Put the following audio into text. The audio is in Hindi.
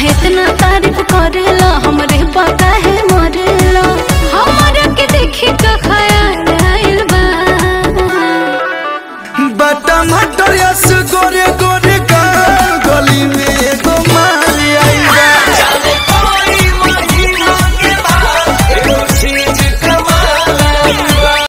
काहे इतना तारीफ़ करेला हमरे पता है मरेला हमरा के देखी तो ख्याल आइल बा। बटा मटर